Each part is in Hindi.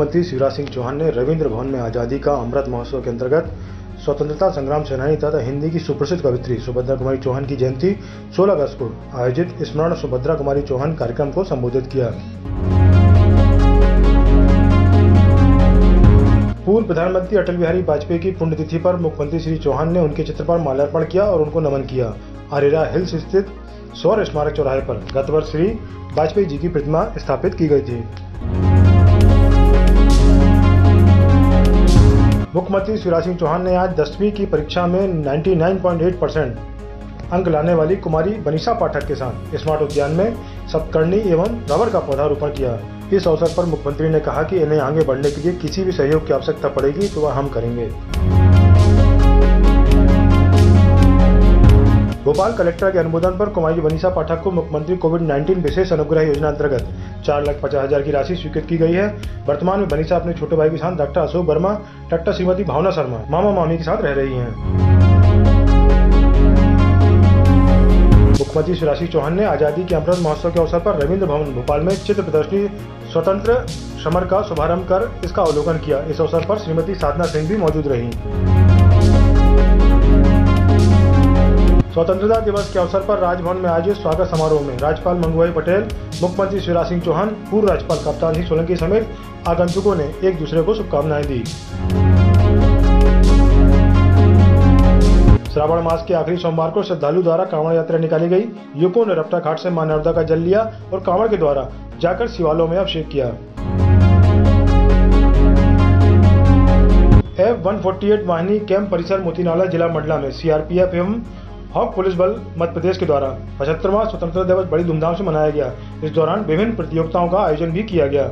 मुख्यमंत्री शिवराज सिंह चौहान ने रविंद्र भवन में आज़ादी का अमृत महोत्सव के अंतर्गत स्वतंत्रता संग्राम सेनानी तथा हिंदी की सुप्रसिद्ध कवित्री सुभद्रा कुमारी चौहान की जयंती 16 अगस्त को आयोजित स्मरण सुभद्रा कुमारी चौहान कार्यक्रम को संबोधित किया। पूर्व प्रधानमंत्री अटल बिहारी वाजपेयी की पुण्यतिथि पर मुख्यमंत्री श्री चौहान ने उनके चित्र पर माल्यार्पण किया और उनको नमन किया। अरेरा हिल्स स्थित सौर स्मारक चौराहे पर गत वर्ष श्री वाजपेयी जी की प्रतिमा स्थापित की गई थी। मुख्यमंत्री शिवराज सिंह चौहान ने आज दसवीं की परीक्षा में 99.8 परसेंट अंक लाने वाली कुमारी बनीषा पाठक के साथ। स्मार्ट उद्यान में सप्तकर्णी एवं रबर का पौधारोपण किया। इस अवसर पर मुख्यमंत्री ने कहा कि इन्हें आगे बढ़ने के लिए किसी भी सहयोग की आवश्यकता पड़ेगी तो वह हम करेंगे। भोपाल कलेक्टर के अनुमोदन पर कुमारी बनीसा पाठक को मुख्यमंत्री कोविड 19 विशेष अनुग्रह योजना अंतर्गत चार लाख पचास हज़ार की राशि स्वीकृत की गई है। वर्तमान में बनीसा अपने छोटे भाई के साथ डॉक्टर अशोक वर्मा, डॉक्टर श्रीमती भावना शर्मा, मामा मामी के साथ रह रही है। मुख्यमंत्री शिवराज सिंह चौहान ने आज़ादी के अमृत महोत्सव के अवसर पर रविंद्र भवन, भोपाल में चित्र प्रदर्शनी, स्वतंत्र समर का शुभारंभ कर इसका अवलोकन किया। इस अवसर पर श्रीमती साधना सिंह भी मौजूद रही। स्वतंत्रता दिवस के अवसर पर राजभवन में आयोजित स्वागत समारोह में राज्यपाल मंगूभाई पटेल, मुख्यमंत्री शिवराज सिंह चौहान, पूर्व राज्यपाल कप्तान सिंह सोलंकी समेत आगंतुकों ने एक दूसरे को शुभकामनाएँ दी। श्रावण मास के आखिरी सोमवार को श्रद्धालु द्वारा कांवड़ यात्रा निकाली गई। युवकों ने रपटा घाट से माँ नर्मदा का जल लिया और कांवड़ के द्वारा जाकर शिवालयों में अभिषेक किया। एफ़ 148 वाहिनी कैंप परिसर मोतीनाला जिला मंडला में सीआरपीएफ एवं हॉक पुलिस बल मध्य प्रदेश के द्वारा पचहत्तरवा स्वतंत्रता दिवस बड़ी धूमधाम से मनाया गया। इस दौरान विभिन्न प्रतियोगिताओं का आयोजन भी किया गया।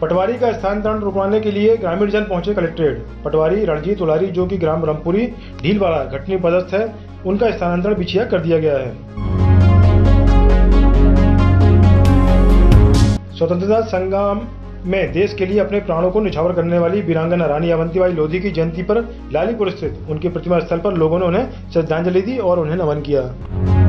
पटवारी का स्थानांतरण रुकवाने के लिए ग्रामीण जन पहुँचे कलेक्ट्रेट। पटवारी रणजीत उलारी, जो कि ग्राम रामपुरी ढीलवाड़ा, घटनी पदस्थ है, उनका स्थानांतरण बिछिया कर दिया गया है। स्वतंत्रता संग्राम में देश के लिए अपने प्राणों को निछावर करने वाली वीरांगना रानी अवंतीबाई लोधी की जयंती पर लालीपुर स्थित उनके प्रतिमा स्थल पर लोगों ने उन्हें श्रद्धांजलि दी और उन्हें नमन किया।